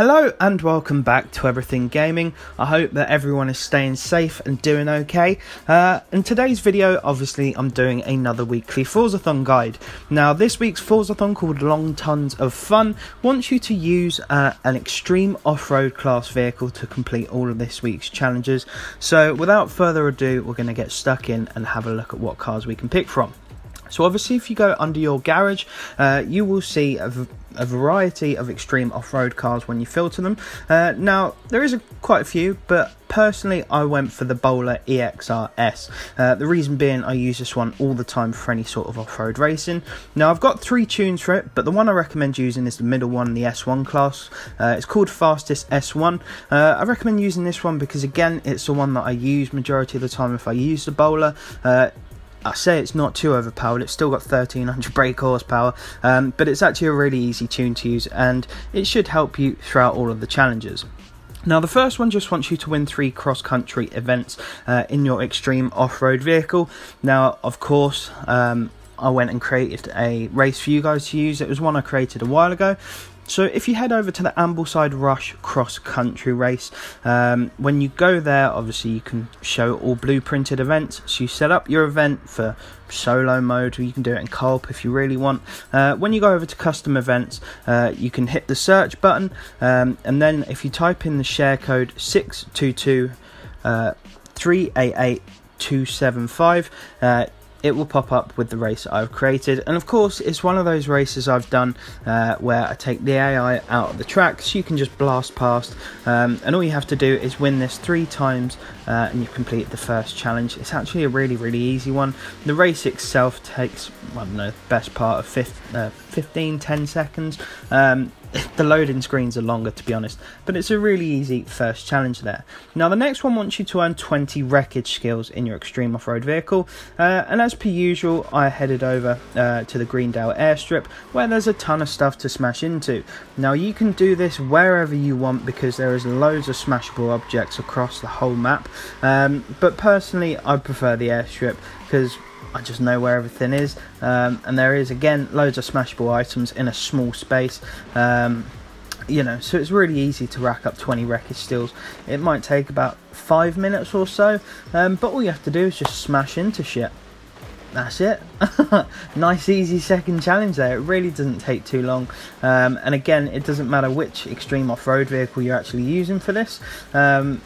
Hello and welcome back to Everything Gaming. I hope that everyone is staying safe and doing okay. Uh, in today's video, obviously, I'm doing another weekly Forzathon guide. Now, this week's Forzathon called Long Tons of Fun wants you to use uh, an extreme off-road class vehicle to complete all of this week's challenges. So, without further ado, we're going to get stuck in and have a look at what cars we can pick from. So obviously if you go under your garage, uh, you will see a, variety of extreme off-road cars when you filter them. Uh, now, there is a, quite a few, but personally I went for the Bowler EXR-S. Uh, the reason being I use this one all the time for any sort of off-road racing. Now, I've got three tunes for it, but the one I recommend using is the middle one, the S1 class. Uh, it's called Fastest S1. Uh, I recommend using this one because, again, it's the one that I use majority of the time if I use the Bowler. I say it's not too overpowered, it's still got 1300 brake horsepower, um, but it's actually a really easy tune to use and it should help you throughout all of the challenges. Now, the first one just wants you to win three cross country events uh, in your extreme off road vehicle. Now, of course, um, I went and created a race for you guys to use. It was one I created a while ago. So if you head over to the Ambleside Rush cross country race, um, when you go there, obviously you can show all blueprinted events. So you set up your event for solo mode, or you can do it in co-op if you really want. Uh, when you go over to custom events, uh, you can hit the search button, um, and then if you type in the share code 622 uh, 388 275 uh, it will pop up with the race I've created. And of course, it's one of those races I've done uh, where I take the AI out of the track so you can just blast past. Um, and all you have to do is win this three times uh, and you complete the first challenge. It's actually a really, really easy one. The race itself takes, I don't know, the best part of 15, uh, 15 10 seconds. Um, the loading screens are longer to be honest, but it's a really easy first challenge there. Now the next one wants you to earn 20 wreckage skills in your extreme off-road vehicle, uh, and as per usual I headed over uh, to the Greendale airstrip where there's a ton of stuff to smash into. Now you can do this wherever you want because there is loads of smashable objects across the whole map, um, but personally I prefer the airstrip because I just know where everything is. Um, and there is again loads of smashable items in a small space. Um, you know, so it's really easy to rack up 20 wreckage skills. It might take about five minutes or so, um, but all you have to do is just smash into shit. That's it. nice, easy second challenge there. It really doesn't take too long. Um, and again, it doesn't matter which extreme off road vehicle you're actually using for this, um,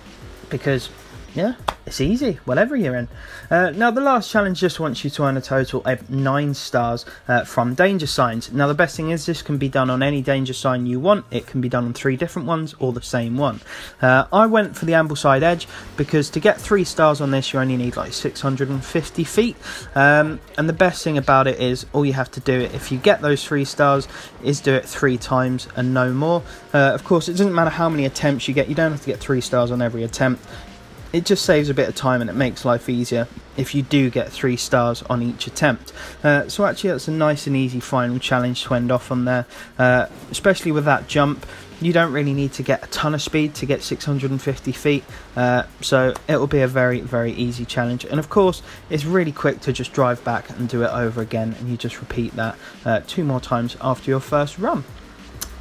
because yeah, it's easy, whatever you're in. Uh, now, the last challenge just wants you to earn a total of 9 stars uh, from danger signs. Now, the best thing is this can be done on any danger sign you want. It can be done on three different ones or the same one. Uh, I went for the Ambleside Edge because to get 3 stars on this, you only need like 650 feet. Um, and the best thing about it is all you have to do, it if you get those 3 stars, is do it 3 times and no more. Uh, of course, it doesn't matter how many attempts you get, you don't have to get 3 stars on every attempt it just saves a bit of time and it makes life easier if you do get three stars on each attempt. Uh, so actually that's a nice and easy final challenge to end off on there, uh, especially with that jump. You don't really need to get a ton of speed to get 650 feet, uh, so it will be a very, very easy challenge. And of course, it's really quick to just drive back and do it over again, and you just repeat that uh, two more times after your first run.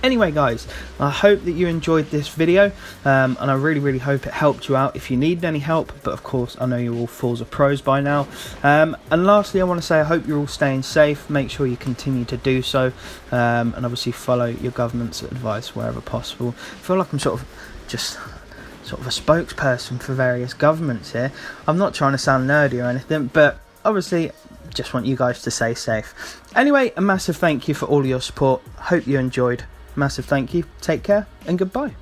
Anyway, guys, I hope that you enjoyed this video, um, and I really, really hope it helped you out if you need any help. But of course, I know you're all fools of pros by now. Um, and lastly, I want to say I hope you're all staying safe. Make sure you continue to do so, um, and obviously follow your government's advice wherever possible. I feel like I'm sort of just sort of a spokesperson for various governments here. I'm not trying to sound nerdy or anything, but obviously just want you guys to stay safe. Anyway, a massive thank you for all your support. Hope you enjoyed. Massive thank you, take care, and goodbye.